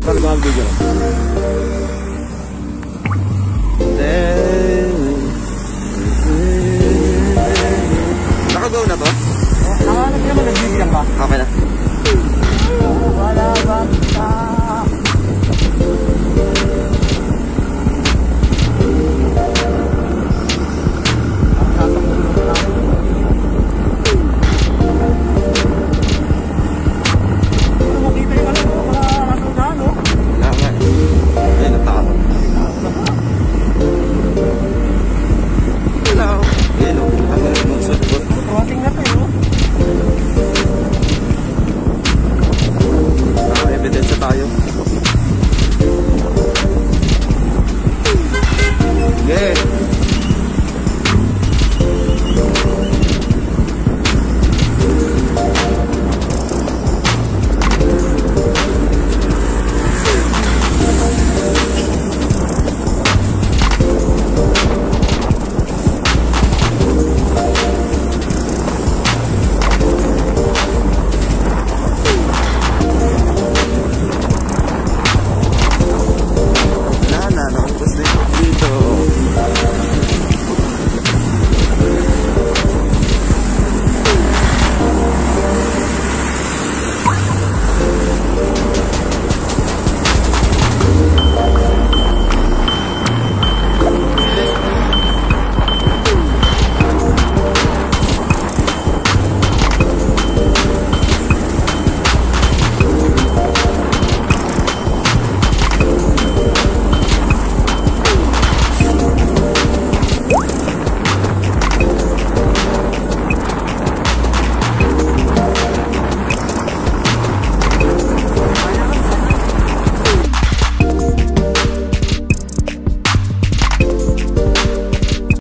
Talaga ang video lang. Na to? Nakahanap naman, nagbibilang ka. Okay na.